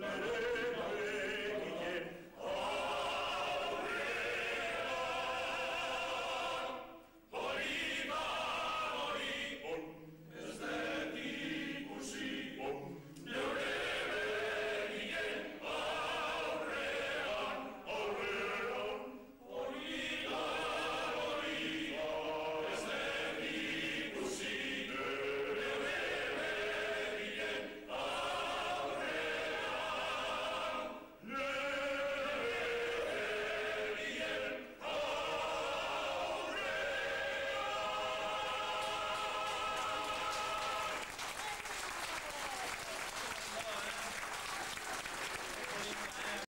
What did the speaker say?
Let it